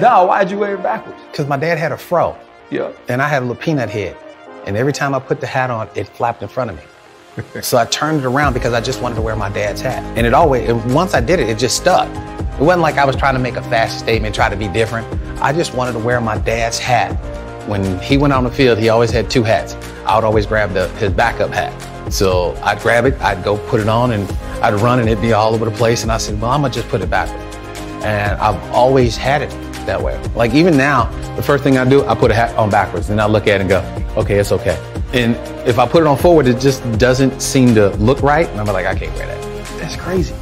No, why'd you wear it backwards? Because my dad had a fro. Yeah. And I had a little peanut head. And every time I put the hat on, it flapped in front of me. so I turned it around because I just wanted to wear my dad's hat. And it always, and once I did it, it just stuck. It wasn't like I was trying to make a fashion statement, try to be different. I just wanted to wear my dad's hat. When he went on the field, he always had two hats. I would always grab the, his backup hat. So I'd grab it, I'd go put it on, and I'd run, and it'd be all over the place. And I said, well, I'm gonna just put it backward. And I've always had it that way. Like even now, the first thing I do, I put a hat on backwards, and I look at it and go, okay, it's okay. And if I put it on forward, it just doesn't seem to look right, and I'm like, I can't wear that. That's crazy.